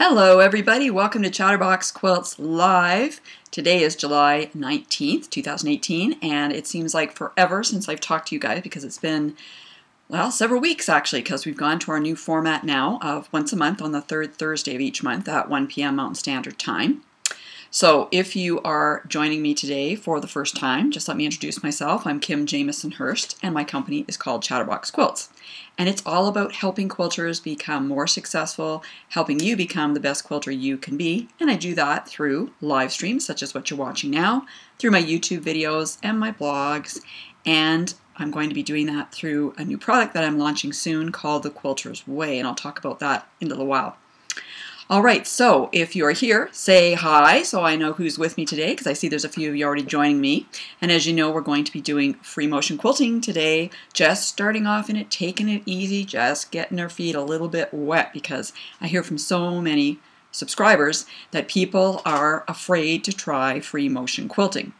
Hello, everybody. Welcome to Chatterbox Quilts Live. Today is July 19th, 2018, and it seems like forever since I've talked to you guys because it's been, well, several weeks actually, because we've gone to our new format now of once a month on the third Thursday of each month at 1 p.m. Mountain Standard Time. So if you are joining me today for the first time, just let me introduce myself. I'm Kim Jamieson-Hirst, and my company is called Chatterbox Quilts. And it's all about helping quilters become more successful, helping you become the best quilter you can be. And I do that through live streams, such as what you're watching now, through my YouTube videos and my blogs. And I'm going to be doing that through a new product that I'm launching soon called The Quilter's Way. And I'll talk about that in a little while. All right, so if you're here, say hi so I know who's with me today because I see there's a few of you already joining me. And as you know, we're going to be doing free motion quilting today, just starting off in it, taking it easy, just getting our feet a little bit wet because I hear from so many subscribers that people are afraid to try free motion quilting.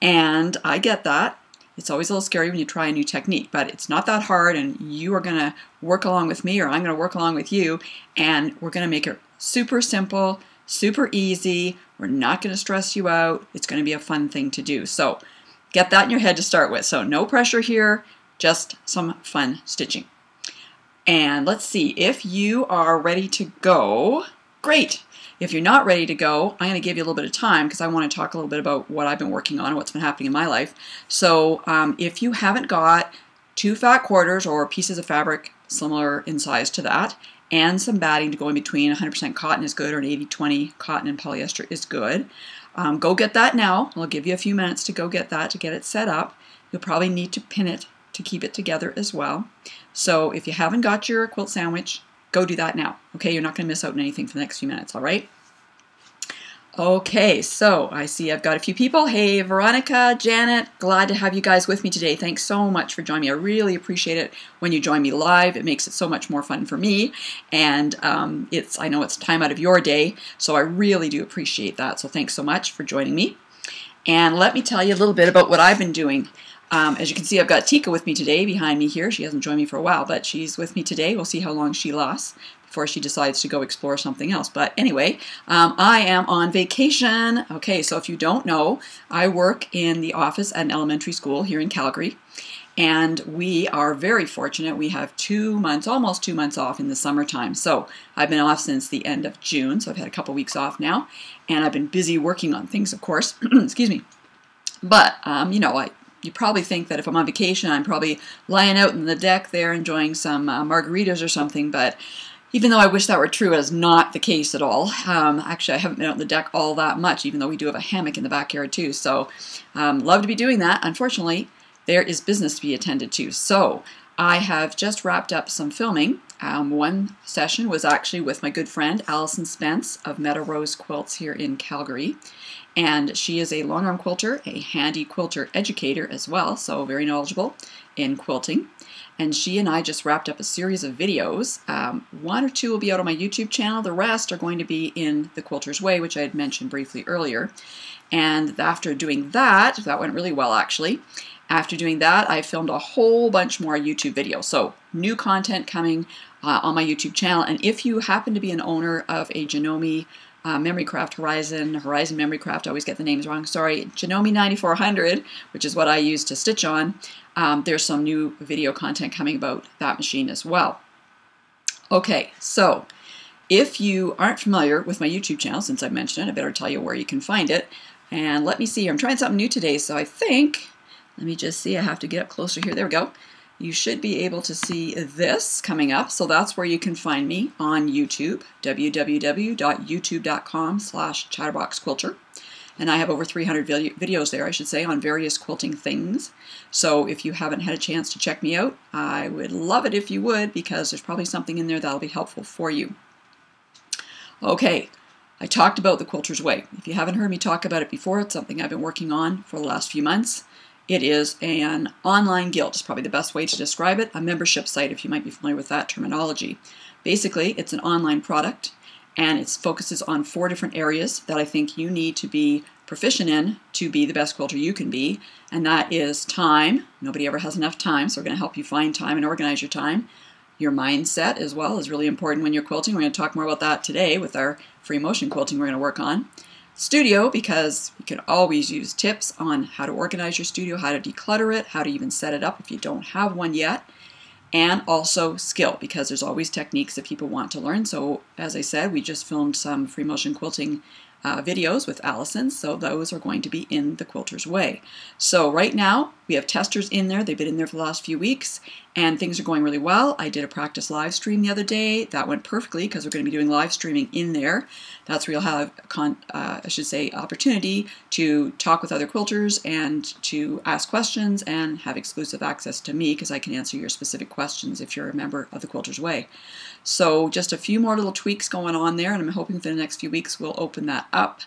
And I get that. It's always a little scary when you try a new technique, but it's not that hard, and you are going to work along with me, or I'm going to work along with you, and we're going to make it super simple, super easy. We're not going to stress you out. It's going to be a fun thing to do. So get that in your head to start with. So no pressure here, just some fun stitching. And let's see, if you are ready to go, great. If you're not ready to go, I'm going to give you a little bit of time because I want to talk a little bit about what I've been working on and what's been happening in my life. So um, if you haven't got two fat quarters or pieces of fabric similar in size to that, and some batting to go in between, 100% cotton is good or an 80-20 cotton and polyester is good. Um, go get that now. I'll give you a few minutes to go get that to get it set up. You'll probably need to pin it to keep it together as well. So if you haven't got your quilt sandwich, go do that now. Okay, you're not going to miss out on anything for the next few minutes, all right? Okay, so I see I've got a few people. Hey, Veronica, Janet, glad to have you guys with me today. Thanks so much for joining me. I really appreciate it when you join me live. It makes it so much more fun for me, and um, it's I know it's time out of your day, so I really do appreciate that. So thanks so much for joining me. And let me tell you a little bit about what I've been doing. Um, as you can see, I've got Tika with me today behind me here. She hasn't joined me for a while, but she's with me today. We'll see how long she lasts before she decides to go explore something else. But anyway, um, I am on vacation. Okay, so if you don't know, I work in the office at an elementary school here in Calgary. And we are very fortunate. We have two months, almost two months off in the summertime. So I've been off since the end of June. So I've had a couple weeks off now. And I've been busy working on things, of course. Excuse me. But, um, you know, I, you probably think that if I'm on vacation, I'm probably lying out in the deck there enjoying some uh, margaritas or something. But even though I wish that were true, it is not the case at all. Um, actually, I haven't been out on the deck all that much, even though we do have a hammock in the backyard too. So, um, love to be doing that. Unfortunately, there is business to be attended to. So, I have just wrapped up some filming. Um, one session was actually with my good friend Allison Spence of Meadow Rose Quilts here in Calgary. And she is a long arm quilter, a Handi Quilter educator as well, so very knowledgeable in quilting and she and I just wrapped up a series of videos. Um, one or two will be out on my YouTube channel. The rest are going to be in The Quilter's Way, which I had mentioned briefly earlier. And after doing that, that went really well actually. After doing that, I filmed a whole bunch more YouTube videos. So new content coming uh, on my YouTube channel. And if you happen to be an owner of a Janome uh, Memorycraft Horizon, Horizon Memorycraft, I always get the names wrong, sorry, Janome 9400, which is what I use to stitch on, um, there's some new video content coming about that machine as well. Okay, so if you aren't familiar with my YouTube channel, since I mentioned it, I better tell you where you can find it. And let me see, here, I'm trying something new today, so I think, let me just see, I have to get up closer here, there we go you should be able to see this coming up. So that's where you can find me on YouTube, www.youtube.com slash chatterboxquilter. And I have over 300 videos there, I should say, on various quilting things. So if you haven't had a chance to check me out, I would love it if you would, because there's probably something in there that'll be helpful for you. Okay, I talked about the Quilter's Way. If you haven't heard me talk about it before, it's something I've been working on for the last few months. It is an online guild, is probably the best way to describe it, a membership site if you might be familiar with that terminology. Basically, it's an online product and it focuses on four different areas that I think you need to be proficient in to be the best quilter you can be, and that is time. Nobody ever has enough time, so we're going to help you find time and organize your time. Your mindset as well is really important when you're quilting. We're going to talk more about that today with our free motion quilting we're going to work on. Studio, because you can always use tips on how to organize your studio, how to declutter it, how to even set it up if you don't have one yet and also skill because there's always techniques that people want to learn. So, as I said, we just filmed some free motion quilting uh, videos with Allison, so those are going to be in the Quilter's Way. So right now, we have testers in there. They've been in there for the last few weeks, and things are going really well. I did a practice live stream the other day. That went perfectly because we're going to be doing live streaming in there. That's where you'll have, con uh, I should say, opportunity to talk with other quilters and to ask questions and have exclusive access to me because I can answer your specific questions if you're a member of the Quilter's Way. So just a few more little tweaks going on there, and I'm hoping for the next few weeks we'll open that up.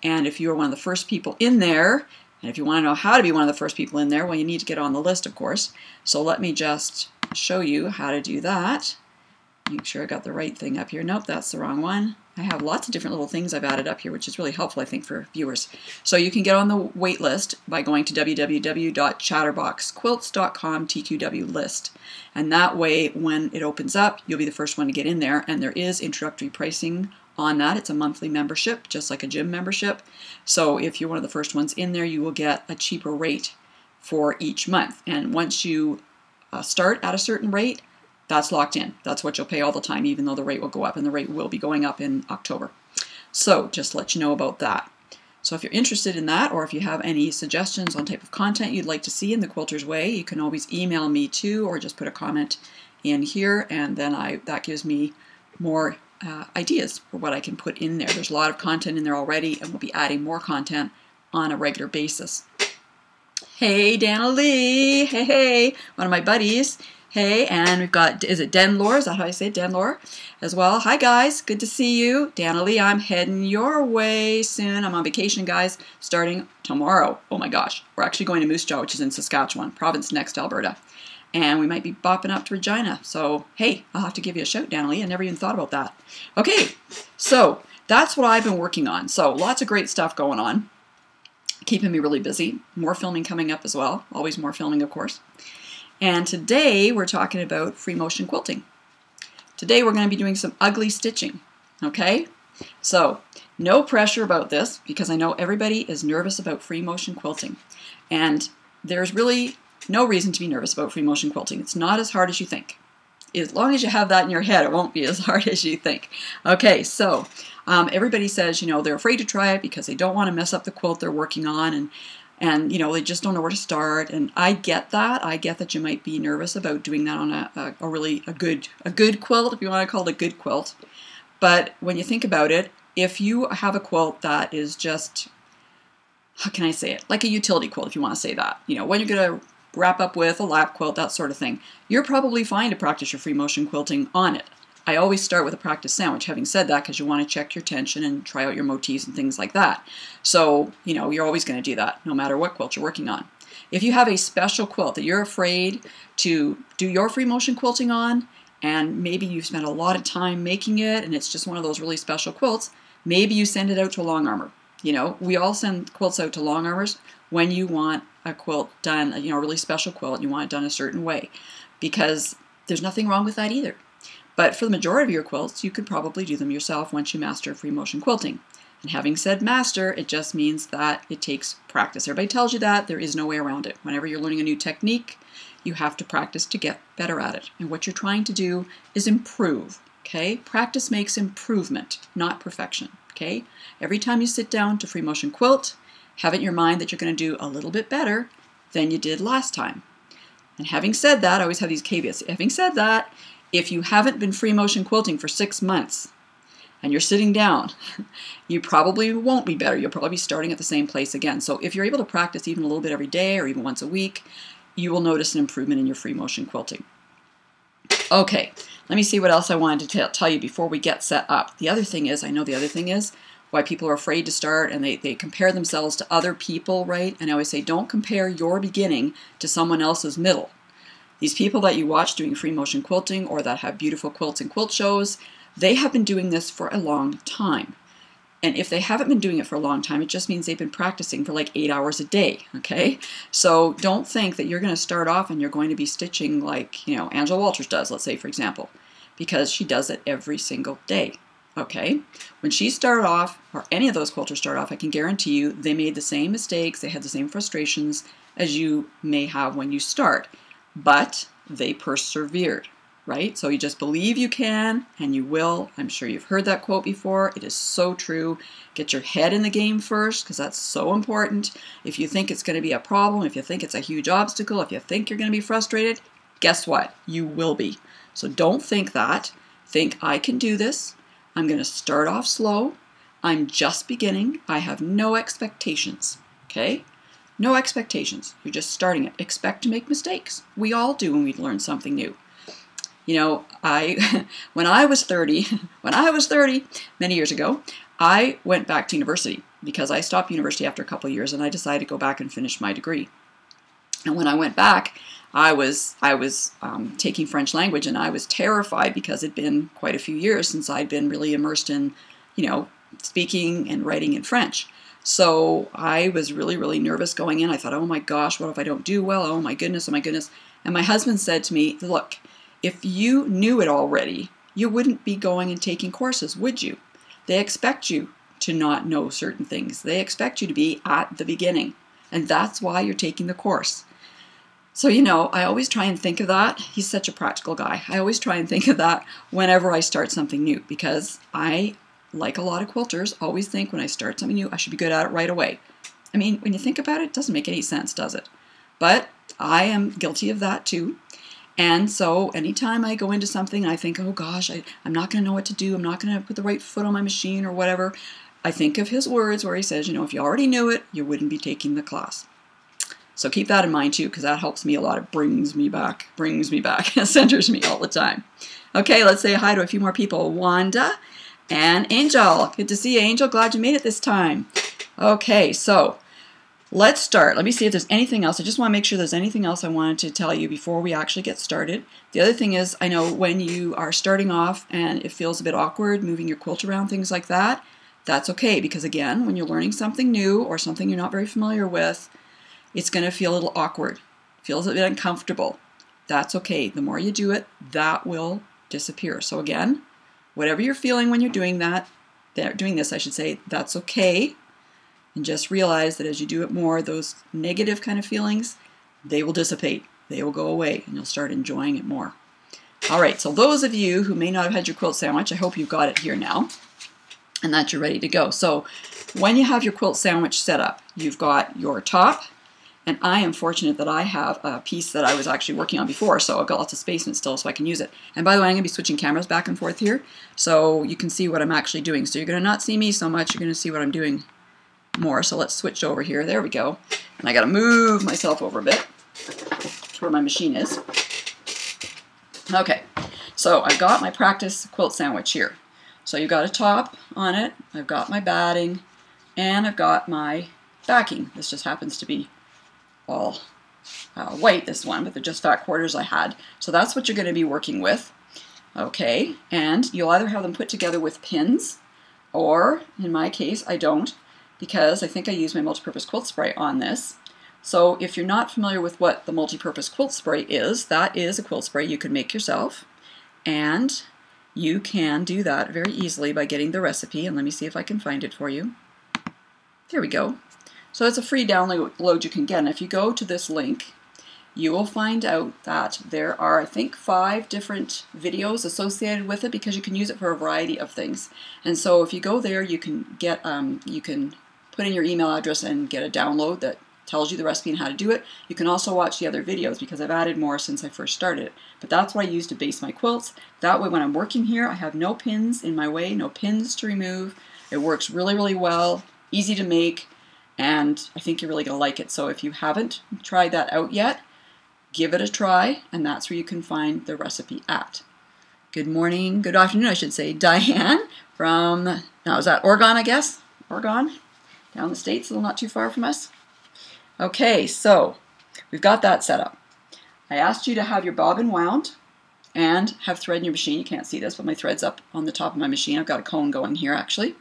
And if you are one of the first people in there, and if you want to know how to be one of the first people in there, well, you need to get on the list, of course. So let me just show you how to do that. Make sure I got the right thing up here. Nope, that's the wrong one. I have lots of different little things I've added up here, which is really helpful, I think, for viewers. So you can get on the wait list by going to www.chatterboxquilts.com TQW list. And that way, when it opens up, you'll be the first one to get in there. And there is introductory pricing on that. It's a monthly membership, just like a gym membership. So if you're one of the first ones in there, you will get a cheaper rate for each month. And once you uh, start at a certain rate, that's locked in. That's what you'll pay all the time, even though the rate will go up, and the rate will be going up in October. So just let you know about that. So if you're interested in that, or if you have any suggestions on type of content you'd like to see in the Quilter's Way, you can always email me too, or just put a comment in here, and then I that gives me more uh, ideas for what I can put in there. There's a lot of content in there already, and we'll be adding more content on a regular basis. Hey, Dana Lee. Hey, hey, one of my buddies. Hey, and we've got, is it Denlore? Is that how I say it? Denlore as well. Hi, guys. Good to see you. Dana Lee, I'm heading your way soon. I'm on vacation, guys, starting tomorrow. Oh my gosh. We're actually going to Moose Jaw, which is in Saskatchewan, province next to Alberta. And we might be bopping up to Regina. So, hey, I'll have to give you a shout, Dana Lee. I never even thought about that. Okay, so that's what I've been working on. So, lots of great stuff going on. Keeping me really busy. More filming coming up as well. Always more filming, of course. And today we're talking about free motion quilting. Today we're going to be doing some ugly stitching, okay? So no pressure about this because I know everybody is nervous about free motion quilting. And there's really no reason to be nervous about free motion quilting. It's not as hard as you think. As long as you have that in your head, it won't be as hard as you think. Okay, so um, everybody says, you know, they're afraid to try it because they don't want to mess up the quilt they're working on. And and you know they just don't know where to start and i get that i get that you might be nervous about doing that on a, a, a, really a good a good quilt if you want to call it a good quilt but when you think about it if you have a quilt that is just how can i say it like a utility quilt if you want to say that you know when you're going to wrap up with a lap quilt that sort of thing you're probably fine to practice your free motion quilting on it I always start with a practice sandwich, having said that, because you want to check your tension and try out your motifs and things like that. So, you know, you're always going to do that, no matter what quilt you're working on. If you have a special quilt that you're afraid to do your free motion quilting on, and maybe you've spent a lot of time making it, and it's just one of those really special quilts, maybe you send it out to a long armor. You know, we all send quilts out to long armors when you want a quilt done, you know, a really special quilt, you want it done a certain way, because there's nothing wrong with that either. But for the majority of your quilts, you could probably do them yourself once you master free motion quilting. And having said master, it just means that it takes practice. Everybody tells you that. There is no way around it. Whenever you're learning a new technique, you have to practice to get better at it. And what you're trying to do is improve. Okay? Practice makes improvement, not perfection. Okay? Every time you sit down to free motion quilt, have it in your mind that you're going to do a little bit better than you did last time. And having said that, I always have these caveats. Having said that, if you haven't been free motion quilting for six months and you're sitting down, you probably won't be better. You'll probably be starting at the same place again. So if you're able to practice even a little bit every day or even once a week, you will notice an improvement in your free motion quilting. Okay, let me see what else I wanted to tell you before we get set up. The other thing is, I know the other thing is, why people are afraid to start and they, they compare themselves to other people, right? And I always say, don't compare your beginning to someone else's middle. These people that you watch doing free motion quilting or that have beautiful quilts and quilt shows, they have been doing this for a long time. And if they haven't been doing it for a long time, it just means they've been practicing for like eight hours a day. Okay, so don't think that you're going to start off and you're going to be stitching like you know Angela Walters does, let's say for example, because she does it every single day. Okay, when she started off, or any of those quilters start off, I can guarantee you they made the same mistakes, they had the same frustrations as you may have when you start, but they persevered right? So you just believe you can and you will. I'm sure you've heard that quote before. It is so true. Get your head in the game first because that's so important. If you think it's going to be a problem, if you think it's a huge obstacle, if you think you're going to be frustrated, guess what? You will be. So don't think that. Think, I can do this. I'm going to start off slow. I'm just beginning. I have no expectations. Okay? No expectations. You're just starting it. Expect to make mistakes. We all do when we learn something new. You know, I when I was 30, when I was 30 many years ago, I went back to university because I stopped university after a couple years and I decided to go back and finish my degree. And when I went back, I was I was um, taking French language and I was terrified because it'd been quite a few years since I'd been really immersed in, you know, speaking and writing in French. So I was really, really nervous going in. I thought, oh my gosh, what if I don't do well? Oh my goodness, oh my goodness. And my husband said to me, look, if you knew it already, you wouldn't be going and taking courses, would you? They expect you to not know certain things. They expect you to be at the beginning. And that's why you're taking the course. So, you know, I always try and think of that. He's such a practical guy. I always try and think of that whenever I start something new because I, like a lot of quilters, always think when I start something new, I should be good at it right away. I mean, when you think about it, it doesn't make any sense, does it? But I am guilty of that too. And so anytime I go into something I think, oh gosh, I, I'm not going to know what to do, I'm not going to put the right foot on my machine or whatever, I think of his words where he says, you know, if you already knew it, you wouldn't be taking the class. So keep that in mind too, because that helps me a lot. It brings me back, brings me back, centers me all the time. Okay, let's say hi to a few more people. Wanda and Angel. Good to see you, Angel. Glad you made it this time. Okay, so Let's start. Let me see if there's anything else. I just want to make sure there's anything else I wanted to tell you before we actually get started. The other thing is, I know when you are starting off and it feels a bit awkward moving your quilt around, things like that, that's okay because again, when you're learning something new or something you're not very familiar with, it's going to feel a little awkward. feels a bit uncomfortable. That's okay. The more you do it, that will disappear. So again, whatever you're feeling when you're doing that, doing this, I should say, that's okay. And just realize that as you do it more, those negative kind of feelings, they will dissipate. They will go away and you'll start enjoying it more. All right, so those of you who may not have had your quilt sandwich, I hope you've got it here now and that you're ready to go. So when you have your quilt sandwich set up, you've got your top, and I am fortunate that I have a piece that I was actually working on before, so I've got lots of space in it still so I can use it. And by the way, I'm going to be switching cameras back and forth here, so you can see what I'm actually doing. So you're going to not see me so much, you're going to see what I'm doing more. So let's switch over here. There we go. And I got to move myself over a bit to where my machine is. Okay, so I've got my practice quilt sandwich here. So you've got a top on it, I've got my batting, and I've got my backing. This just happens to be all uh, white, this one, but they're just fat quarters I had. So that's what you're going to be working with. Okay, and you'll either have them put together with pins, or in my case, I don't because I think I use my multi-purpose quilt spray on this. So if you're not familiar with what the multi-purpose quilt spray is, that is a quilt spray you can make yourself. And you can do that very easily by getting the recipe. And let me see if I can find it for you. There we go. So it's a free download you can get. And if you go to this link, you will find out that there are, I think, five different videos associated with it because you can use it for a variety of things. And so if you go there, you can get, um, you can put in your email address and get a download that tells you the recipe and how to do it. You can also watch the other videos because I've added more since I first started. But that's what I use to base my quilts. That way when I'm working here, I have no pins in my way, no pins to remove. It works really, really well, easy to make, and I think you're really going to like it. So if you haven't tried that out yet, give it a try, and that's where you can find the recipe at. Good morning, good afternoon, I should say, Diane from, now is that Oregon, I guess? Oregon? down the States, a little not too far from us. Okay, so we've got that set up. I asked you to have your bobbin wound and have thread in your machine. You can't see this, but my thread's up on the top of my machine. I've got a cone going here actually.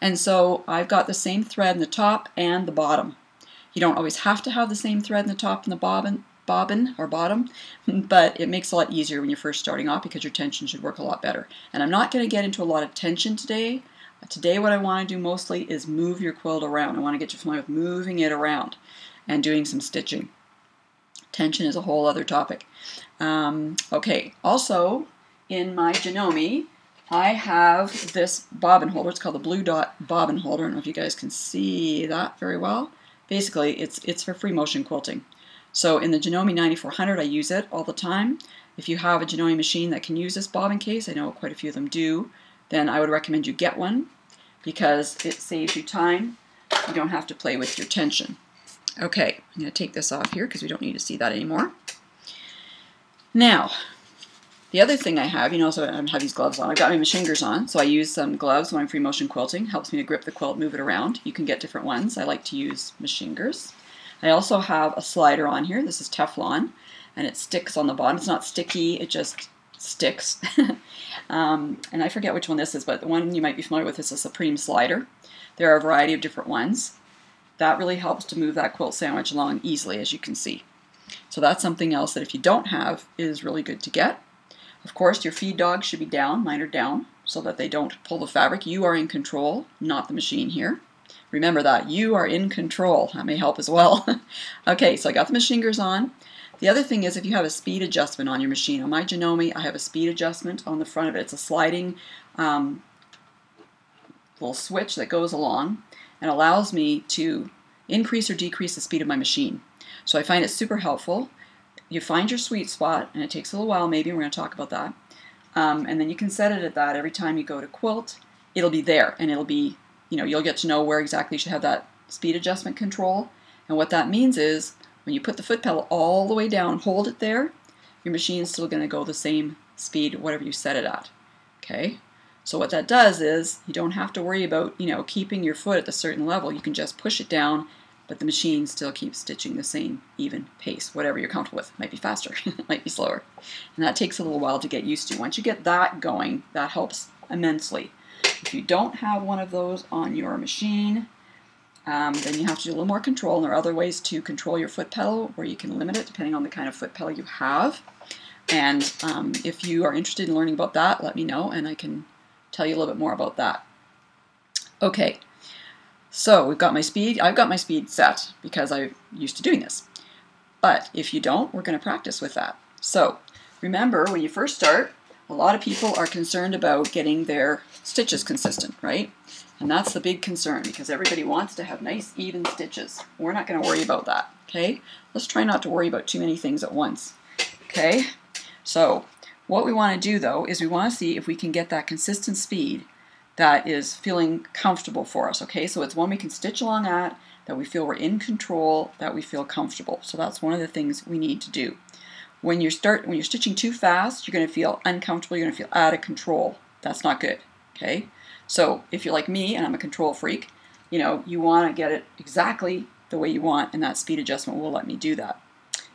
And so I've got the same thread in the top and the bottom. You don't always have to have the same thread in the top and the bobbin, bobbin or bottom, but it makes a lot easier when you're first starting off because your tension should work a lot better. And I'm not going to get into a lot of tension today. Today what I want to do mostly is move your quilt around. I want to get you familiar with moving it around and doing some stitching. Tension is a whole other topic. Um, okay, also in my Janome, I have this bobbin holder. It's called the Blue Dot Bobbin Holder. I don't know if you guys can see that very well. Basically, it's, it's for free motion quilting. So in the Janome 9400, I use it all the time. If you have a Janome machine that can use this bobbin case, I know quite a few of them do, then I would recommend you get one because it saves you time. You don't have to play with your tension. Okay, I'm going to take this off here because we don't need to see that anymore. Now, the other thing I have, you know, so I have these gloves on. I've got my machingers on, so I use some gloves when I'm free motion quilting. Helps me to grip the quilt, move it around. You can get different ones. I like to use machingers. I also have a slider on here. This is Teflon, and it sticks on the bottom. It's not sticky, it just sticks. um, and I forget which one this is, but the one you might be familiar with is a Supreme slider. There are a variety of different ones. That really helps to move that quilt sandwich along easily, as you can see. So that's something else that if you don't have is really good to get. Of course, your feed dogs should be down, mine are down, so that they don't pull the fabric. You are in control, not the machine here. Remember that, you are in control. That may help as well. okay, so I got the machingers on. The other thing is if you have a speed adjustment on your machine, on my Janome I have a speed adjustment on the front of it. It's a sliding um, little switch that goes along and allows me to increase or decrease the speed of my machine. So I find it super helpful. You find your sweet spot, and it takes a little while maybe, we're going to talk about that. Um, and then you can set it at that every time you go to quilt. It'll be there, and it'll be, you know, you'll get to know where exactly you should have that speed adjustment control. And what that means is when you put the foot pedal all the way down, hold it there, your machine is still going to go the same speed, whatever you set it at. Okay? So what that does is you don't have to worry about, you know, keeping your foot at a certain level. You can just push it down, but the machine still keeps stitching the same even pace, whatever you're comfortable with. It might be faster, it might be slower. And that takes a little while to get used to. Once you get that going, that helps immensely. If you don't have one of those on your machine, um, then you have to do a little more control. And there are other ways to control your foot pedal where you can limit it depending on the kind of foot pedal you have. And um, if you are interested in learning about that, let me know and I can tell you a little bit more about that. Okay, so we've got my speed. I've got my speed set because I'm used to doing this. But if you don't, we're going to practice with that. So remember, when you first start, a lot of people are concerned about getting their stitches consistent, right? And that's the big concern because everybody wants to have nice even stitches. We're not going to worry about that, okay? Let's try not to worry about too many things at once, okay? So what we want to do though is we want to see if we can get that consistent speed that is feeling comfortable for us, okay? So it's one we can stitch along at, that we feel we're in control, that we feel comfortable. So that's one of the things we need to do. When you start, when you're stitching too fast, you're going to feel uncomfortable, you're going to feel out of control. That's not good, okay? So if you're like me, and I'm a control freak, you know, you want to get it exactly the way you want, and that speed adjustment will let me do that.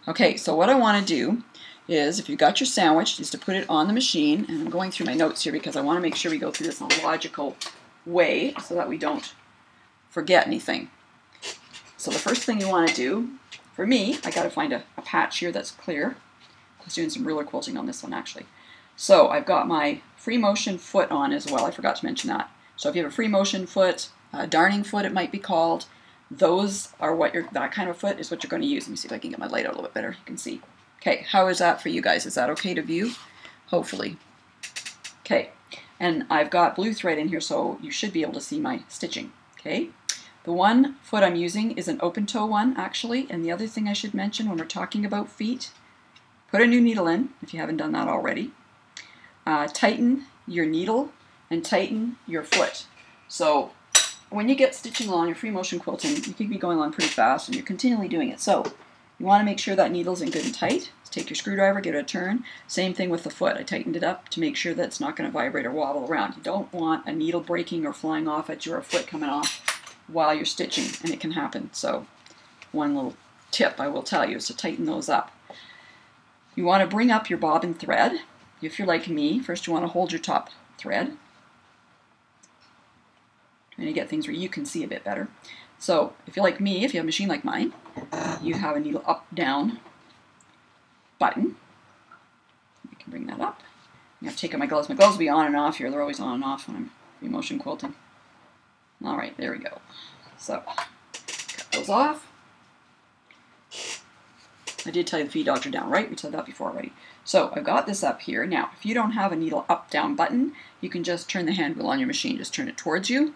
Okay, so what I want to do is if you've got your sandwich is to put it on the machine and I'm going through my notes here because I want to make sure we go through this in a logical way so that we don't forget anything. So the first thing you want to do, for me, I got to find a, a, patch here that's clear. I was doing some ruler quilting on this one actually. So I've got my free motion foot on as well. I forgot to mention that. So if you have a free motion foot, a darning foot it might be called, those are what you're, that kind of foot is what you're going to use. Let me see if I can get my light out a little bit better. You can see. Okay, how is that for you guys? Is that okay to view? Hopefully. Okay, and I've got blue thread in here, so you should be able to see my stitching. Okay, the one foot I'm using is an open toe one, actually, and the other thing I should mention when we're talking about feet, put a new needle in, if you haven't done that already. Uh, tighten your needle and tighten your foot. So when you get stitching along your free motion quilting, you can be going along pretty fast and you're continually doing it. So you want to make sure that needle's in good and tight. Take your screwdriver, give it a turn. Same thing with the foot. I tightened it up to make sure that it's not going to vibrate or wobble around. You don't want a needle breaking or flying off at you or a foot coming off while you're stitching, and it can happen. So one little tip I will tell you is to tighten those up. You want to bring up your bobbin thread. If you're like me, first you want to hold your top thread. Going to get things where you can see a bit better. So if you're like me, if you have a machine like mine, you have a needle up, down button. I can bring that up. I have to take out my gloves. My gloves will be on and off here. They're always on and off when I'm motion quilting. All right, there we go. So cut those off. I did tell you the feed dodger down, right? We said that before already. So I've got this up here. Now, if you don't have a needle up-down button, you can just turn the hand wheel on your machine. Just turn it towards you,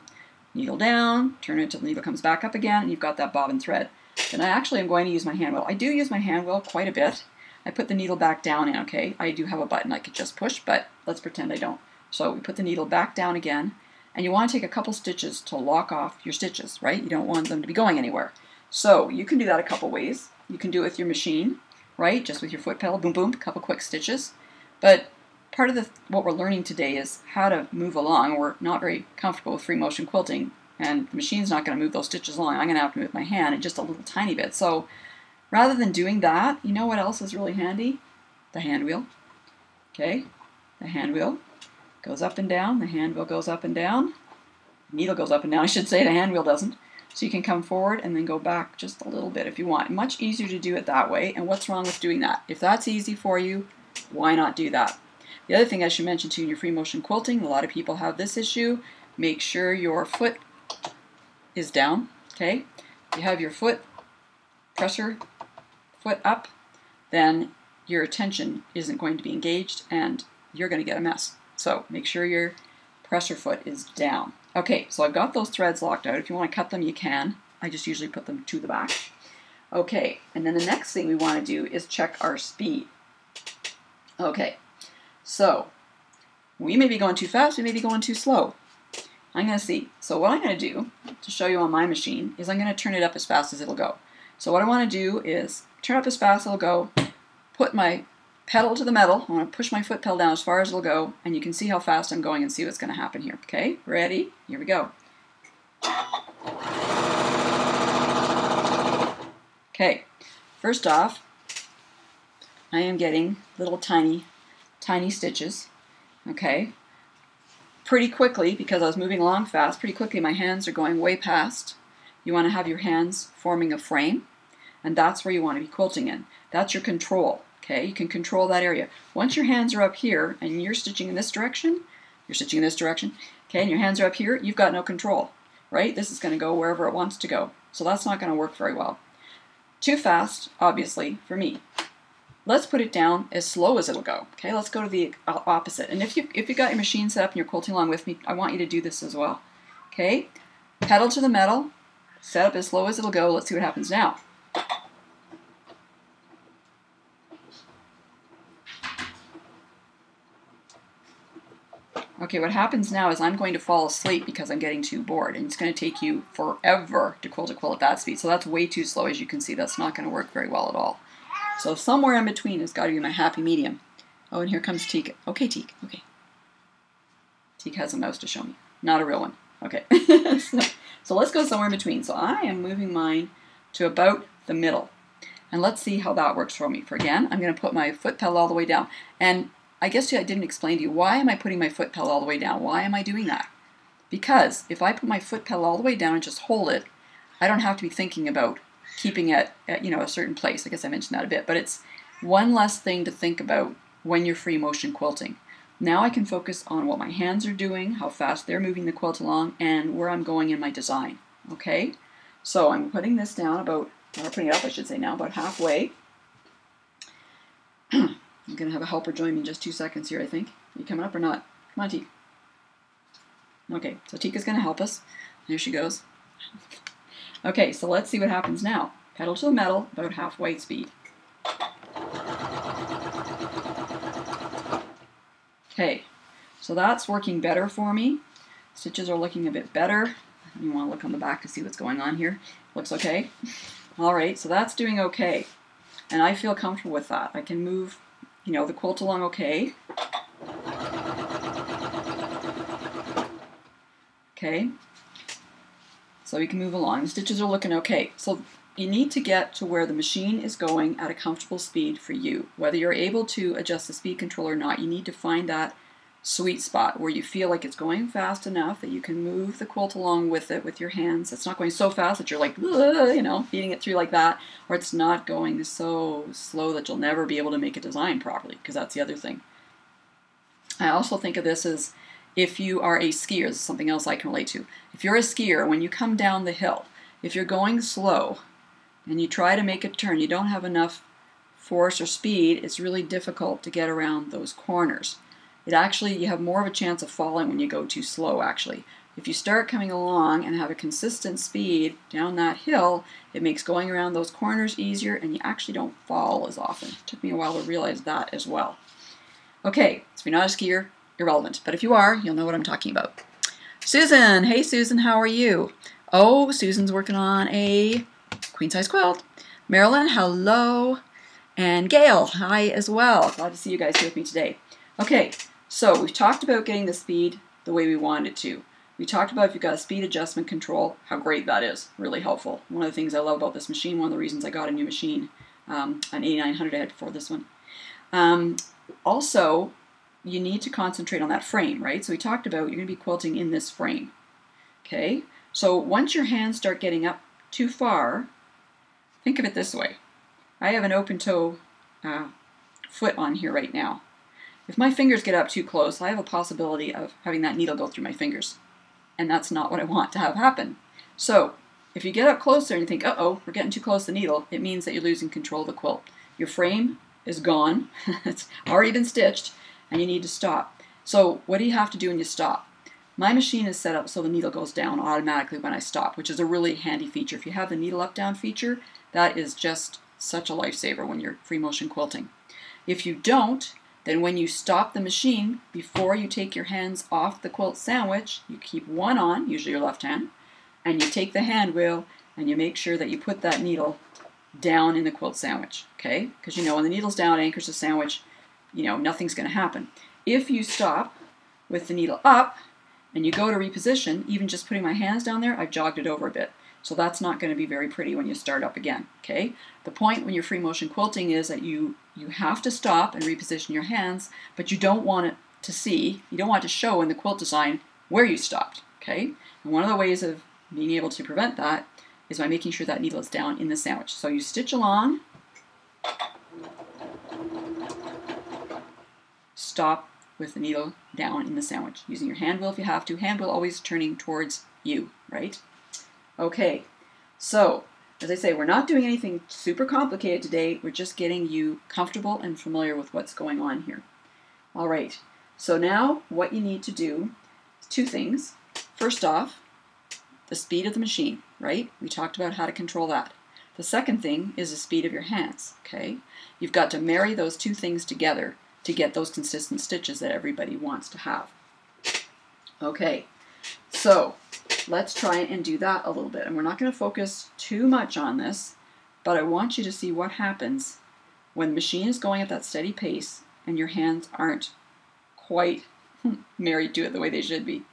needle down, turn it until the needle comes back up again, and you've got that bobbin thread. And I actually am going to use my hand wheel. I do use my hand wheel quite a bit. I put the needle back down in, okay? I do have a button I could just push, but let's pretend I don't. So we put the needle back down again, and you want to take a couple stitches to lock off your stitches, right? You don't want them to be going anywhere. So you can do that a couple ways. You can do it with your machine, right? Just with your foot pedal, boom, boom, a couple quick stitches. But part of the what we're learning today is how to move along. We're not very comfortable with free motion quilting, and the machine's not going to move those stitches along. I'm going to have to move my hand and just a little tiny bit. So rather than doing that, you know what else is really handy? The hand wheel. Okay, the hand wheel goes up and down. The hand wheel goes up and down. The needle goes up and down. I should say the hand wheel doesn't. So you can come forward and then go back just a little bit if you want. Much easier to do it that way. And what's wrong with doing that? If that's easy for you, why not do that? The other thing I should mention too in your free motion quilting, a lot of people have this issue. Make sure your foot is down, okay? If you have your foot pressure foot up, then your attention isn't going to be engaged and you're going to get a mess. So make sure your presser foot is down. Okay, so I've got those threads locked out. If you want to cut them, you can. I just usually put them to the back. Okay, and then the next thing we want to do is check our speed. Okay, so we may be going too fast, we may be going too slow. I'm going to see. So what I'm going to do to show you on my machine is I'm going to turn it up as fast as it'll go. So what I want to do is turn up as fast as it'll go, put my pedal to the metal. I want to push my foot pedal down as far as it'll go, and you can see how fast I'm going and see what's going to happen here. Okay, ready? Here we go. Okay, first off, I am getting little tiny, tiny stitches. Okay, pretty quickly, because I was moving along fast, pretty quickly my hands are going way past. You want to have your hands forming a frame, and that's where you want to be quilting in. That's your control. Okay, you can control that area. Once your hands are up here and you're stitching in this direction, you're stitching in this direction, okay, and your hands are up here, you've got no control, right? This is going to go wherever it wants to go. So that's not going to work very well. Too fast, obviously, for me. Let's put it down as slow as it'll go. Okay, let's go to the opposite. And if you if you got your machine set up and you're quilting along with me, I want you to do this as well. Okay, pedal to the metal, set up as slow as it'll go. Let's see what happens now. Okay, what happens now is I'm going to fall asleep because I'm getting too bored, and it's going to take you forever to quilt a quilt at that speed. So that's way too slow, as you can see. That's not going to work very well at all. So somewhere in between has got to be my happy medium. Oh, and here comes Teak. Okay, Teak. Okay. Teak has a mouse to show me. Not a real one. Okay. so, so let's go somewhere in between. So I am moving mine to about the middle. And let's see how that works for me. For again, I'm going to put my foot pedal all the way down. And I guess I didn't explain to you, why am I putting my foot pedal all the way down? Why am I doing that? Because if I put my foot pedal all the way down and just hold it, I don't have to be thinking about keeping it at you know a certain place. I guess I mentioned that a bit, but it's one less thing to think about when you're free motion quilting. Now I can focus on what my hands are doing, how fast they're moving the quilt along, and where I'm going in my design. Okay? So I'm putting this down about, or putting it up I should say now, about halfway. I'm going to have a helper join me in just two seconds here, I think. Are you coming up or not? Come on. Okay, so Tika's going to help us. There she goes. Okay, so let's see what happens now. Pedal to the metal, about halfway speed. Okay, so that's working better for me. Stitches are looking a bit better. You want to look on the back to see what's going on here. Looks okay. All right, so that's doing okay. And I feel comfortable with that. I can move you know, the quilt along okay. Okay, so we can move along. The stitches are looking okay. So you need to get to where the machine is going at a comfortable speed for you. Whether you're able to adjust the speed control or not, you need to find that sweet spot where you feel like it's going fast enough that you can move the quilt along with it with your hands. It's not going so fast that you're like, you know, feeding it through like that, or it's not going so slow that you'll never be able to make a design properly, because that's the other thing. I also think of this as if you are a skier, this is something else I can relate to. If you're a skier, when you come down the hill, if you're going slow and you try to make a turn, you don't have enough force or speed, it's really difficult to get around those corners it actually, you have more of a chance of falling when you go too slow, actually. If you start coming along and have a consistent speed down that hill, it makes going around those corners easier and you actually don't fall as often. It took me a while to realize that as well. Okay, so if you're not a skier, irrelevant. But if you are, you'll know what I'm talking about. Susan, hey Susan, how are you? Oh, Susan's working on a queen size quilt. Marilyn, hello. And Gail, hi as well. Glad to see you guys here with me today. Okay, so we've talked about getting the speed the way we want it to. We talked about if you've got a speed adjustment control, how great that is. Really helpful. One of the things I love about this machine, one of the reasons I got a new machine, um, an 8900 I had before this one. Um, also, you need to concentrate on that frame, right? So we talked about you're going to be quilting in this frame. Okay, so once your hands start getting up too far, think of it this way. I have an open toe uh, foot on here right now. If my fingers get up too close, I have a possibility of having that needle go through my fingers. And that's not what I want to have happen. So, if you get up closer and you think, uh-oh, we're getting too close to the needle, it means that you're losing control of the quilt. Your frame is gone, it's already been stitched, and you need to stop. So what do you have to do when you stop? My machine is set up so the needle goes down automatically when I stop, which is a really handy feature. If you have the needle up down feature, that is just such a lifesaver when you're free motion quilting. If you don't, then when you stop the machine, before you take your hands off the quilt sandwich, you keep one on, usually your left hand, and you take the hand wheel and you make sure that you put that needle down in the quilt sandwich, okay? Because you know when the needle's down, it anchors the sandwich, you know, nothing's going to happen. If you stop with the needle up and you go to reposition, even just putting my hands down there, I've jogged it over a bit. So that's not going to be very pretty when you start up again, okay? The point when you're free motion quilting is that you, you have to stop and reposition your hands, but you don't want it to see, you don't want to show in the quilt design where you stopped, okay? And one of the ways of being able to prevent that is by making sure that needle is down in the sandwich. So you stitch along, stop with the needle down in the sandwich, using your hand wheel if you have to. Hand wheel always turning towards you, right? Okay, so as I say, we're not doing anything super complicated today. We're just getting you comfortable and familiar with what's going on here. All right, so now what you need to do is two things. First off, the speed of the machine, right? We talked about how to control that. The second thing is the speed of your hands, okay? You've got to marry those two things together to get those consistent stitches that everybody wants to have. Okay, so let's try and do that a little bit. And we're not going to focus too much on this, but I want you to see what happens when the machine is going at that steady pace and your hands aren't quite married to it the way they should be.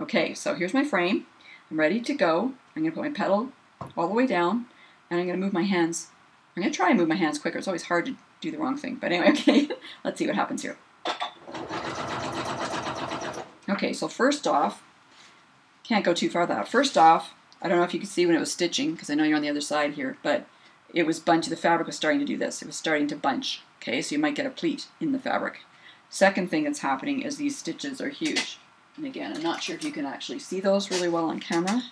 Okay, so here's my frame. I'm ready to go. I'm going to put my pedal all the way down, and I'm going to move my hands. I'm going to try and move my hands quicker. It's always hard to do the wrong thing. But anyway, okay, let's see what happens here. Okay, so first off, can't go too far that. First off, I don't know if you can see when it was stitching, because I know you're on the other side here, but it was bunching. The fabric was starting to do this. It was starting to bunch. Okay, so you might get a pleat in the fabric. Second thing that's happening is these stitches are huge. And again, I'm not sure if you can actually see those really well on camera.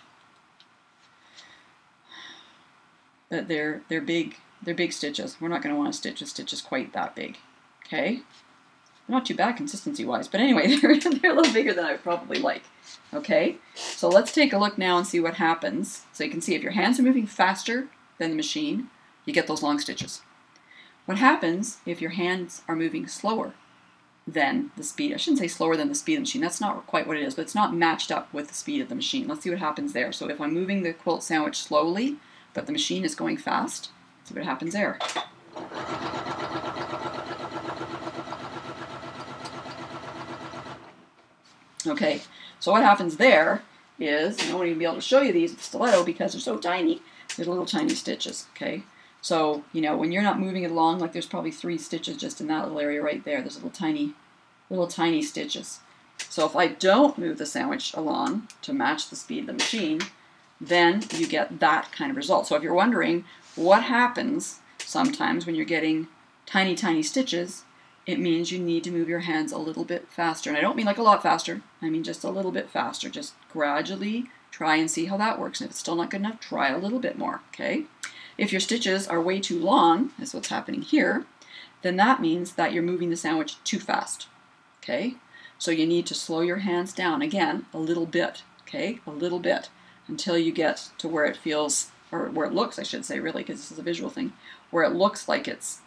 But they're they're big they're big stitches. We're not going to want to stitch with stitches quite that big. Okay? not too bad consistency wise, but anyway, they're, they're a little bigger than I would probably like. Okay, so let's take a look now and see what happens. So you can see if your hands are moving faster than the machine, you get those long stitches. What happens if your hands are moving slower than the speed? I shouldn't say slower than the speed of the machine, that's not quite what it is, but it's not matched up with the speed of the machine. Let's see what happens there. So if I'm moving the quilt sandwich slowly, but the machine is going fast, see what happens there. Okay, so what happens there is, I won't even be able to show you these with stiletto because they're so tiny, there's little tiny stitches, okay? So, you know, when you're not moving it along, like there's probably three stitches just in that little area right there. There's little tiny little tiny stitches. So if I don't move the sandwich along to match the speed of the machine, then you get that kind of result. So if you're wondering what happens sometimes when you're getting tiny, tiny stitches, it means you need to move your hands a little bit faster. And I don't mean like a lot faster, I mean just a little bit faster. Just gradually try and see how that works. And if it's still not good enough, try a little bit more, okay? If your stitches are way too long, that's what's happening here, then that means that you're moving the sandwich too fast, okay? So you need to slow your hands down, again, a little bit, okay? A little bit, until you get to where it feels, or where it looks, I should say, really, because this is a visual thing, where it looks like it's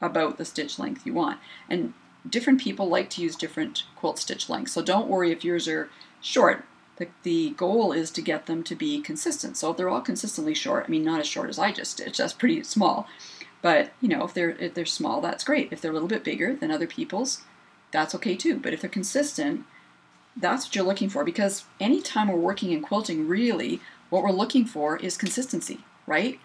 about the stitch length you want. And different people like to use different quilt stitch lengths. So don't worry if yours are short. The, the goal is to get them to be consistent. So if they're all consistently short, I mean not as short as I just stitched, that's pretty small. But you know, if they're if they're small, that's great. If they're a little bit bigger than other people's, that's okay too. But if they're consistent, that's what you're looking for because anytime we're working in quilting, really, what we're looking for is consistency, right?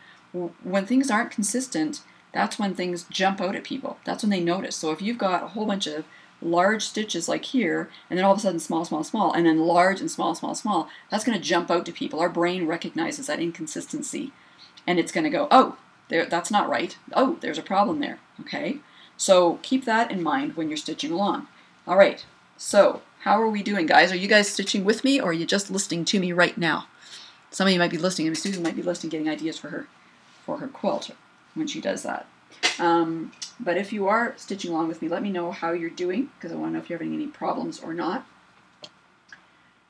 When things aren't consistent, that's when things jump out at people. That's when they notice. So if you've got a whole bunch of large stitches like here, and then all of a sudden small, small, small, and then large and small, small, small, that's going to jump out to people. Our brain recognizes that inconsistency, and it's going to go, oh, there, that's not right. Oh, there's a problem there. Okay, so keep that in mind when you're stitching along. All right, so how are we doing, guys? Are you guys stitching with me, or are you just listening to me right now? Some of you might be listening, and Susan might be listening, getting ideas for her for her quilt when she does that. Um, but if you are stitching along with me, let me know how you're doing because I want to know if you're having any problems or not.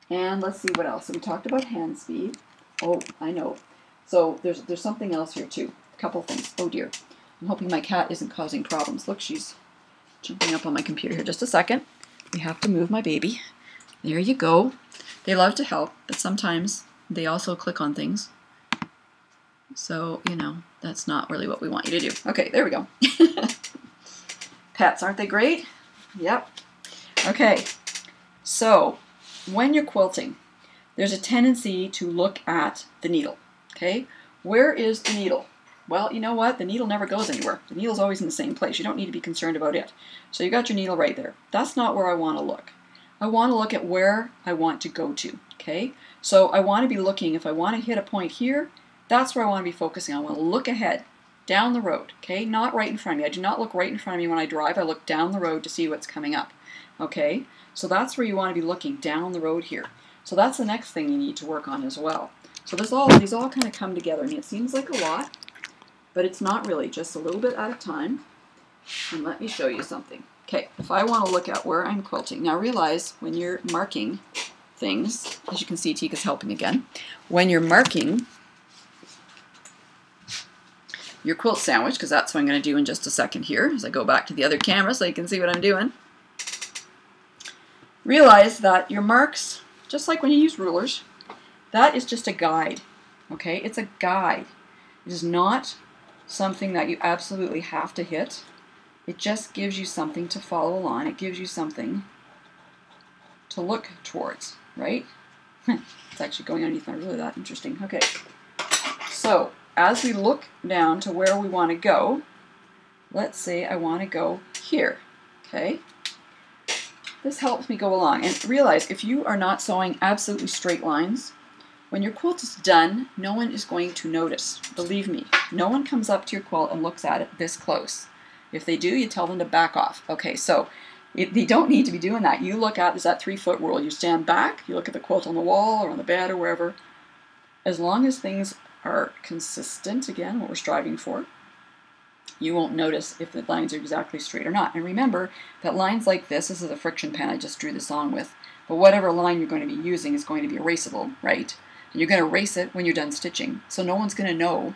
And let's see what else. So we talked about hand speed. Oh, I know. So there's there's something else here too. A couple things. Oh dear. I'm hoping my cat isn't causing problems. Look, she's jumping up on my computer here. Just a second. We have to move my baby. There you go. They love to help, but sometimes they also click on things. So, you know, that's not really what we want you to do. Okay, there we go. Pets, aren't they great? Yep. Okay, so when you're quilting, there's a tendency to look at the needle. Okay, where is the needle? Well, you know what? The needle never goes anywhere. The needle's always in the same place. You don't need to be concerned about it. So you got your needle right there. That's not where I want to look. I want to look at where I want to go to. Okay, so I want to be looking, if I want to hit a point here, that's where I want to be focusing. I want to look ahead, down the road, okay? Not right in front of me. I do not look right in front of me when I drive. I look down the road to see what's coming up, okay? So that's where you want to be looking, down the road here. So that's the next thing you need to work on as well. So this all these all kind of come together. I mean, it seems like a lot, but it's not really, just a little bit at a time. And let me show you something. Okay, if I want to look at where I'm quilting, now realize when you're marking things, as you can see, Tika's helping again, when you're marking, your quilt sandwich, because that's what I'm going to do in just a second here as I go back to the other camera so you can see what I'm doing. Realize that your marks, just like when you use rulers, that is just a guide, okay? It's a guide. It is not something that you absolutely have to hit. It just gives you something to follow along. It gives you something to look towards, right? it's actually going underneath not really that interesting. Okay, so as we look down to where we want to go, let's say I want to go here, okay? This helps me go along. And realize, if you are not sewing absolutely straight lines, when your quilt is done, no one is going to notice. Believe me, no one comes up to your quilt and looks at it this close. If they do, you tell them to back off. Okay, so they don't need to be doing that. You look at, is that three foot rule. You stand back, you look at the quilt on the wall or on the bed or wherever. As long as things are consistent, again, what we're striving for, you won't notice if the lines are exactly straight or not. And remember that lines like this, this is a friction pen I just drew this on with, but whatever line you're going to be using is going to be erasable, right? And you're going to erase it when you're done stitching. So no one's going to know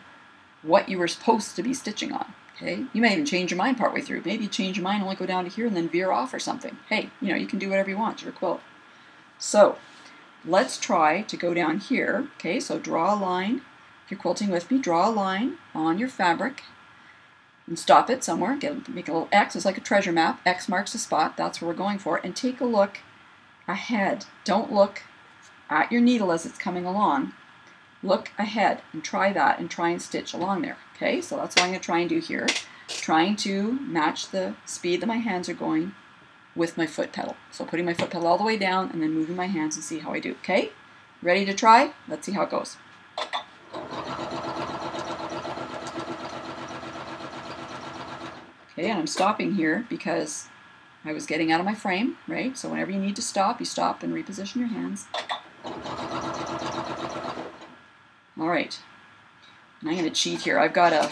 what you were supposed to be stitching on. Okay, you may even change your mind partway through. Maybe you change your mind, only go down to here and then veer off or something. Hey, you know, you can do whatever you want to your quilt. So let's try to go down here. Okay, so draw a line If you're quilting with me, draw a line on your fabric and stop it somewhere. Get, make a little X. It's like a treasure map. X marks the spot. That's what we're going for. And take a look ahead. Don't look at your needle as it's coming along. Look ahead and try that and try and stitch along there. Okay, so that's what I'm going to try and do here. Trying to match the speed that my hands are going with my foot pedal. So putting my foot pedal all the way down and then moving my hands and see how I do. Okay? Ready to try? Let's see how it goes. Okay, and I'm stopping here because I was getting out of my frame, right? So whenever you need to stop, you stop and reposition your hands. All right. I'm going to cheat here. I've got a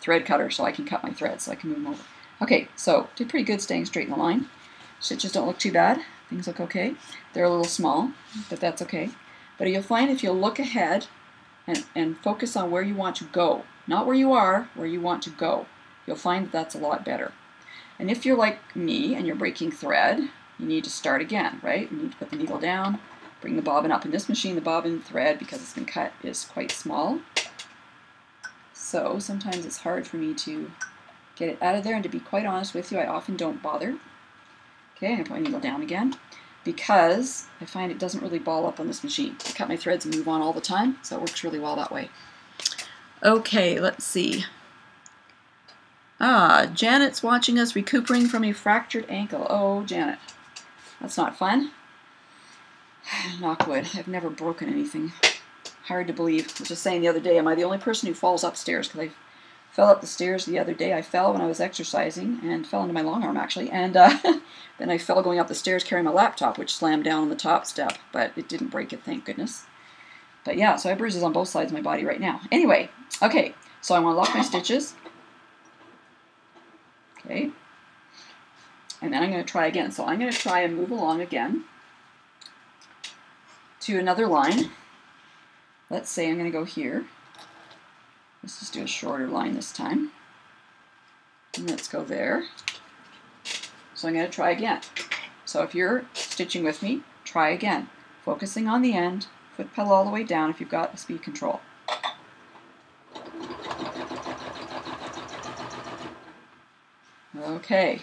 thread cutter so I can cut my threads so I can move them over. Okay, so did pretty good staying straight in the line. Stitches don't look too bad. Things look okay. They're a little small, but that's okay. But you'll find if you look ahead and, and focus on where you want to go, not where you are, where you want to go, you'll find that that's a lot better. And if you're like me and you're breaking thread, you need to start again, right? You need to put the needle down, bring the bobbin up. In this machine, the bobbin thread, because it's been cut, is quite small. So sometimes it's hard for me to get it out of there. And to be quite honest with you, I often don't bother. Okay, I'm going to put my needle down again because I find it doesn't really ball up on this machine. I cut my threads and move on all the time, so it works really well that way. Okay, let's see. Ah, Janet's watching us recuperating from a fractured ankle. Oh, Janet. That's not fun. Knock wood. I've never broken anything. Hard to believe. I was just saying the other day, am I the only person who falls upstairs? Because I fell up the stairs the other day. I fell when I was exercising and fell into my long arm, actually. And uh, then I fell going up the stairs carrying my laptop, which slammed down on the top step. But it didn't break it, thank goodness. But yeah, so I have bruises on both sides of my body right now. Anyway, okay, so I want to lock my stitches. Okay. And then I'm going to try again. So I'm going to try and move along again to another line. Let's say I'm going to go here. Let's just do a shorter line this time. And let's go there. So I'm going to try again. So if you're stitching with me, try again. Focusing on the end, foot pedal all the way down if you've got speed control. Okay.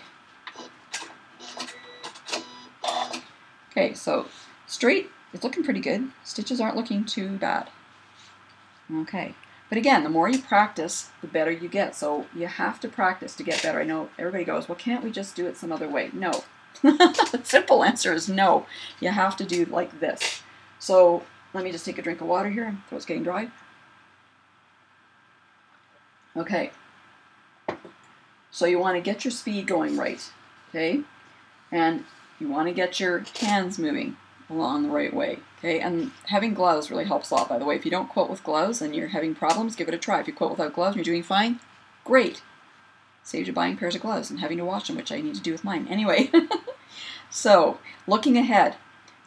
Okay, so straight, it's looking pretty good. Stitches aren't looking too bad. Okay. But again, the more you practice, the better you get. So you have to practice to get better. I know everybody goes, well, can't we just do it some other way? No. the simple answer is no. You have to do like this. So let me just take a drink of water here. It's getting dry. Okay. So you want to get your speed going right, okay? And you want to get your hands moving along the right way, okay? And having gloves really helps a lot, by the way. If you don't quilt with gloves and you're having problems, give it a try. If you quilt without gloves and you're doing fine, great. Saves you buying pairs of gloves and having to wash them, which I need to do with mine. Anyway, so looking ahead,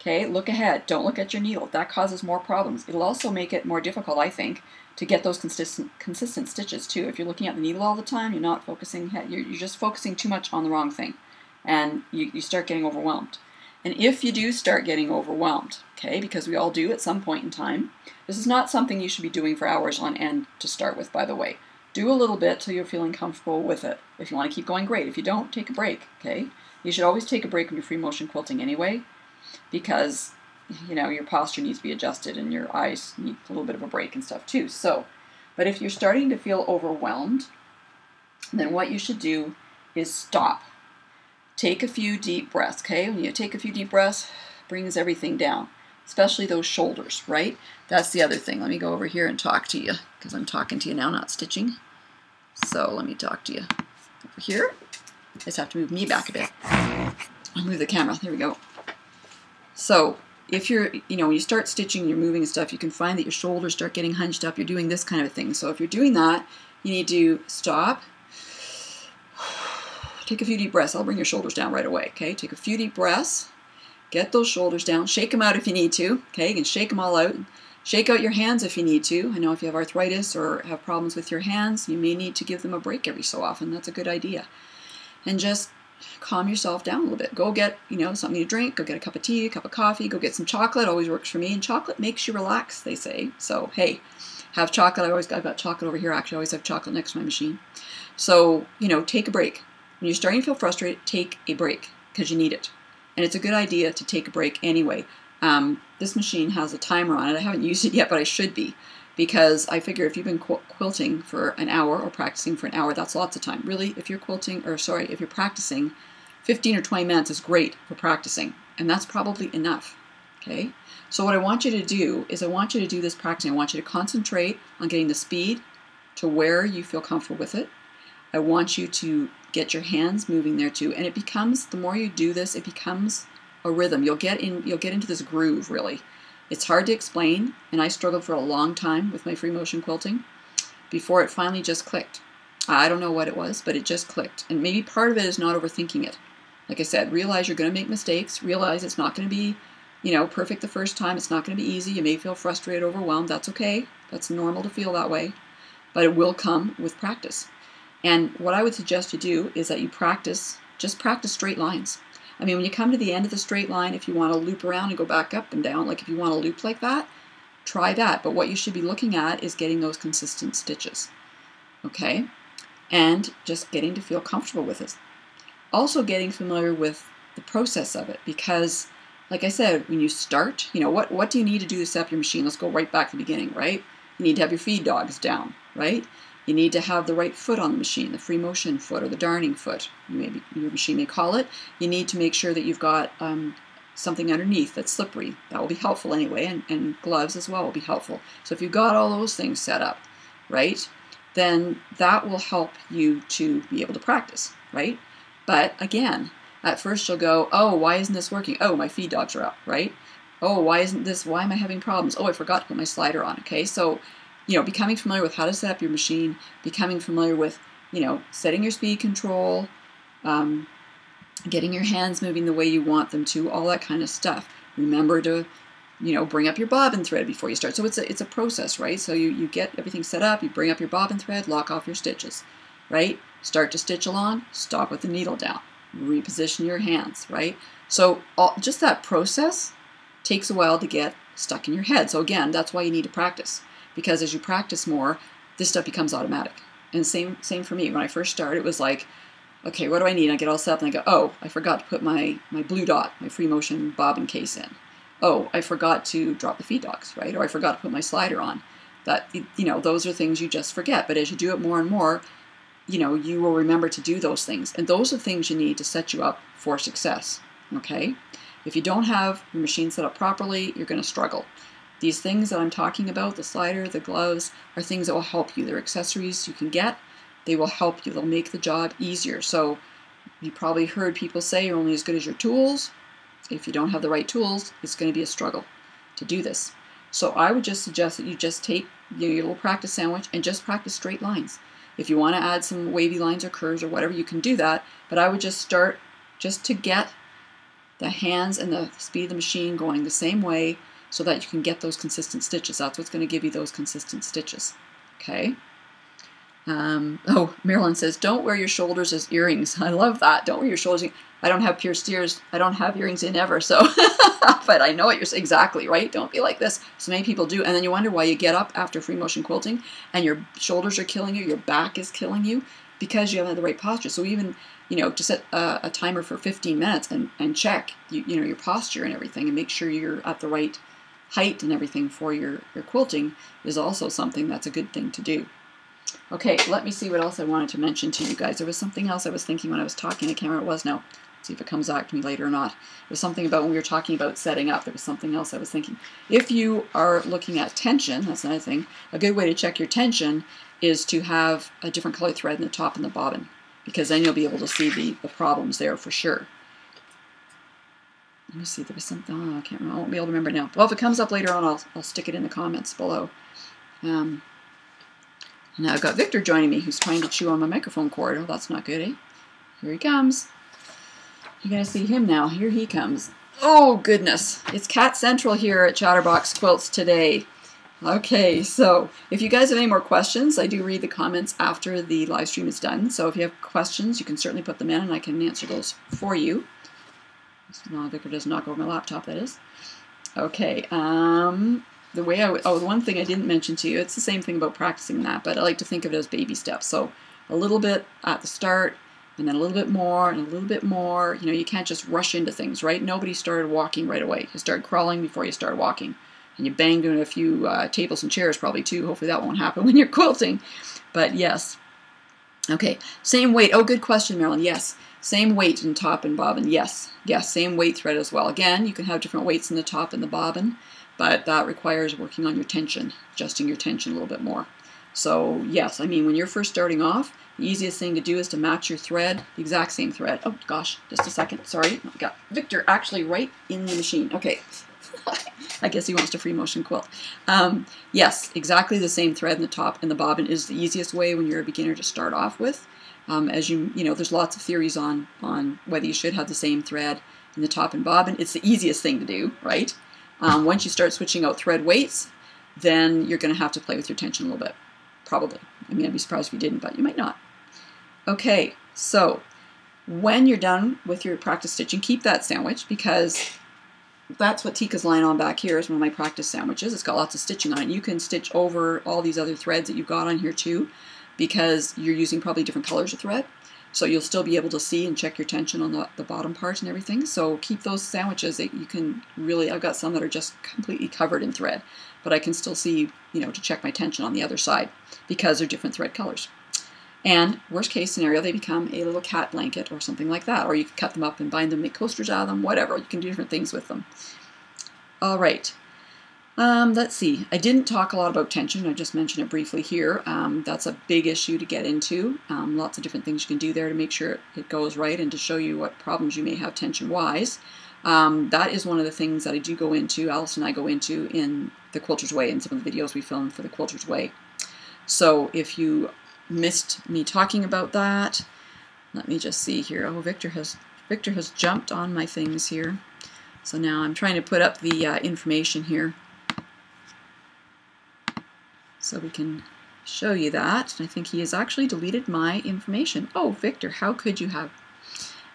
okay? Look ahead. Don't look at your needle. That causes more problems. It'll also make it more difficult, I think, to get those consistent consistent stitches too. If you're looking at the needle all the time, you're not focusing, you're, you're just focusing too much on the wrong thing and you, you start getting overwhelmed. And if you do start getting overwhelmed, okay, because we all do at some point in time, this is not something you should be doing for hours on end to start with, by the way. Do a little bit till you're feeling comfortable with it. If you want to keep going, great. If you don't, take a break, okay? You should always take a break when you're free motion quilting anyway, because you know, your posture needs to be adjusted and your eyes need a little bit of a break and stuff too. So, but if you're starting to feel overwhelmed, then what you should do is stop. Take a few deep breaths, okay? When you take a few deep breaths, brings everything down, especially those shoulders, right? That's the other thing. Let me go over here and talk to you because I'm talking to you now, not stitching. So let me talk to you over here. I just have to move me back a bit. I'll move the camera. There we go. So if you're, you know, when you start stitching, you're moving and stuff, you can find that your shoulders start getting hunched up. You're doing this kind of thing. So if you're doing that, you need to stop. Take a few deep breaths. I'll bring your shoulders down right away. Okay, take a few deep breaths. Get those shoulders down. Shake them out if you need to. Okay, you can shake them all out. Shake out your hands if you need to. I know if you have arthritis or have problems with your hands, you may need to give them a break every so often. That's a good idea. And just calm yourself down a little bit. Go get, you know, something to drink, go get a cup of tea, a cup of coffee, go get some chocolate, always works for me. And chocolate makes you relax, they say. So, hey, have chocolate. I always I've got chocolate over here. Actually, I always have chocolate next to my machine. So, you know, take a break. When you're starting to feel frustrated, take a break because you need it. And it's a good idea to take a break anyway. Um, this machine has a timer on it. I haven't used it yet, but I should be because I figure if you've been qu quilting for an hour or practicing for an hour, that's lots of time. Really, if you're quilting, or sorry, if you're practicing 15 or 20 minutes is great for practicing, and that's probably enough. Okay? So, what I want you to do is, I want you to do this practicing. I want you to concentrate on getting the speed to where you feel comfortable with it. I want you to get your hands moving there too. And it becomes, the more you do this, it becomes a rhythm. You'll get in, you'll get into this groove really. It's hard to explain, and I struggled for a long time with my free motion quilting before it finally just clicked. I don't know what it was, but it just clicked. And maybe part of it is not overthinking it. Like I said, realize you're going to make mistakes. Realize it's not going to be, you know, perfect the first time. It's not going to be easy. You may feel frustrated, overwhelmed. That's okay. That's normal to feel that way. But it will come with practice. And what I would suggest you do is that you practice, just practice straight lines. I mean, when you come to the end of the straight line, if you want to loop around and go back up and down, like if you want to loop like that, try that. But what you should be looking at is getting those consistent stitches. Okay? And just getting to feel comfortable with it. Also getting familiar with the process of it because like I said, when you start, you know, what, what do you need to do to set up your machine? Let's go right back to the beginning, right? You need to have your feed dogs down, right? You need to have the right foot on the machine, the free motion foot or the darning foot, maybe your machine may call it. You need to make sure that you've got um, something underneath that's slippery. That will be helpful anyway, and, and gloves as well will be helpful. So if you've got all those things set up, right, then that will help you to be able to practice, right? But again, at first you'll go, oh, why isn't this working? Oh, my feed dogs are up, right? Oh, why isn't this, why am I having problems? Oh, I forgot to put my slider on, okay? So you know, becoming familiar with how to set up your machine, becoming familiar with, you know, setting your speed control, um, getting your hands moving the way you want them to, all that kind of stuff. Remember to, you know, bring up your bobbin thread before you start. So it's a, it's a process, right? So you, you get everything set up, you bring up your bobbin thread, lock off your stitches, right? Start to stitch along, stop with the needle down, reposition your hands, right? So all, just that process takes a while to get stuck in your head. So again, that's why you need to practice because as you practice more, this stuff becomes automatic. And same same for me. When I first started, it was like, okay, what do I need? I get all set up and I go, oh, I forgot to put my, my blue dot, my free motion bobbin case in. Oh, I forgot to drop the feed dogs, right? Or I forgot to put my slider on. That you know, those are things you just forget. But as you do it more and more, you know, you will remember to do those things. And those are things you need to set you up for success. Okay? If you don't have your machine set up properly, you're going to struggle. These things that I'm talking about, the slider, the gloves, are things that will help you. They're accessories you can get. They will help you. They'll make the job easier. So you probably heard people say you're only as good as your tools. If you don't have the right tools, it's going to be a struggle to do this. So I would just suggest that you just take your little practice sandwich and just practice straight lines. If you want to add some wavy lines or curves or whatever, you can do that. But I would just start just to get the hands and the speed of the machine going the same way so that you can get those consistent stitches. That's what's going to give you those consistent stitches. Okay. Um, oh, Marilyn says, don't wear your shoulders as earrings. I love that. Don't wear your shoulders. I don't have pierced ears. I don't have earrings in ever. So, but I know what you're saying. Exactly, right? Don't be like this. So many people do. And then you wonder why you get up after free motion quilting and your shoulders are killing you, your back is killing you because you haven't had the right posture. So even, you know, to set a, a timer for 15 minutes and, and check, you, you know, your posture and everything and make sure you're at the right height and everything for your, your quilting is also something that's a good thing to do. Okay, let me see what else I wanted to mention to you guys. There was something else I was thinking when I was talking. to what it was. Let's see if it comes back to me later or not. It was something about when we were talking about setting up. There was something else I was thinking. If you are looking at tension, that's another thing, a good way to check your tension is to have a different color thread in the top and the bobbin because then you'll be able to see the, the problems there for sure. Let me see, there was something, oh, I can't remember, I won't be able to remember now. Well, if it comes up later on, I'll, I'll stick it in the comments below. Um, now I've got Victor joining me, who's trying to chew on my microphone cord. Oh, that's not good, eh? Here he comes. You're going to see him now. Here he comes. Oh, goodness. It's Cat Central here at Chatterbox Quilts today. Okay, so if you guys have any more questions, I do read the comments after the live stream is done. So if you have questions, you can certainly put them in and I can answer those for you. No, Victor does not knock over my laptop, that is. Okay, um, the way I oh, the one thing I didn't mention to you, it's the same thing about practicing that, but I like to think of it as baby steps. So a little bit at the start, and then a little bit more, and a little bit more. You know, you can't just rush into things, right? Nobody started walking right away. You started crawling before you started walking. And you banged into a few uh, tables and chairs probably too. Hopefully that won't happen when you're quilting. But yes. Okay, same weight. Oh, good question, Marilyn. Yes. Same weight in top and bobbin, yes. Yes, same weight thread as well. Again, you can have different weights in the top and the bobbin, but that requires working on your tension, adjusting your tension a little bit more. So yes, I mean, when you're first starting off, the easiest thing to do is to match your thread, the exact same thread. Oh gosh, just a second, sorry. I got Victor actually right in the machine. Okay, I guess he wants to free motion quilt. Um, yes, exactly the same thread in the top and the bobbin is the easiest way when you're a beginner to start off with. Um, as you, you know, there's lots of theories on, on whether you should have the same thread in the top and bobbin. It's the easiest thing to do, right? Um, once you start switching out thread weights, then you're going to have to play with your tension a little bit. Probably. I mean, I'd be surprised if you didn't, but you might not. Okay, so when you're done with your practice stitching, keep that sandwich because that's what Tika's lying on back here is one of my practice sandwiches. It's got lots of stitching on it. You can stitch over all these other threads that you've got on here too because you're using probably different colors of thread. So you'll still be able to see and check your tension on the, the bottom part and everything. So keep those sandwiches that you can really, I've got some that are just completely covered in thread, but I can still see, you know, to check my tension on the other side because they're different thread colors. And worst case scenario, they become a little cat blanket or something like that. Or you can cut them up and bind them, make coasters out of them, whatever. You can do different things with them. All right. Um, let's see. I didn't talk a lot about tension. I just mentioned it briefly here. Um, that's a big issue to get into. Um, lots of different things you can do there to make sure it goes right and to show you what problems you may have tension-wise. Um, that is one of the things that I do go into, Alice and I go into in the Quilter's Way and some of the videos we filmed for the Quilter's Way. So if you missed me talking about that. Let me just see here. Oh, Victor has Victor has jumped on my things here. So now I'm trying to put up the uh, information here so we can show you that. I think he has actually deleted my information. Oh, Victor, how could you have?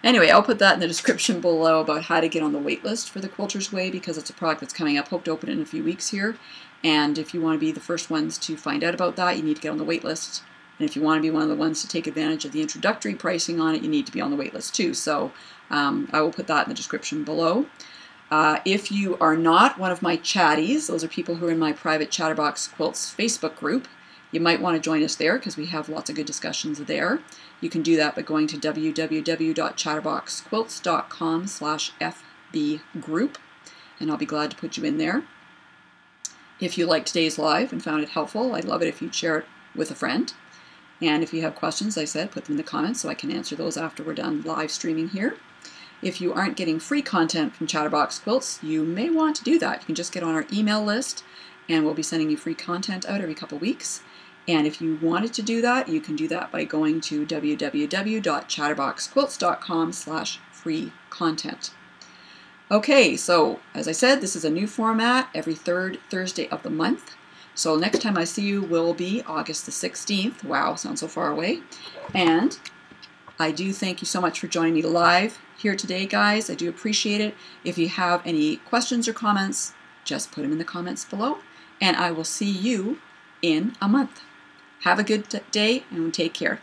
Anyway, I'll put that in the description below about how to get on the waitlist for the Quilter's Way because it's a product that's coming up. Hope to open it in a few weeks here. And if you want to be the first ones to find out about that, you need to get on the waitlist. And if you want to be one of the ones to take advantage of the introductory pricing on it, you need to be on the waitlist too. So um, I will put that in the description below. Uh, if you are not one of my chatties, those are people who are in my private Chatterbox Quilts Facebook group, you might want to join us there because we have lots of good discussions there. You can do that by going to www.chatterboxquilts.com slash fbgroup, and I'll be glad to put you in there. If you liked today's live and found it helpful, I'd love it if you'd share it with a friend. And if you have questions, I said, put them in the comments so I can answer those after we're done live streaming here. If you aren't getting free content from Chatterbox Quilts, you may want to do that. You can just get on our email list and we'll be sending you free content out every couple weeks. And if you wanted to do that, you can do that by going to www.chatterboxquilts.com slash free content. Okay, so as I said, this is a new format every third Thursday of the month. So next time I see you will be August the 16th. Wow, sounds so far away. And I do thank you so much for joining me live here today, guys. I do appreciate it. If you have any questions or comments, just put them in the comments below. And I will see you in a month. Have a good day and take care.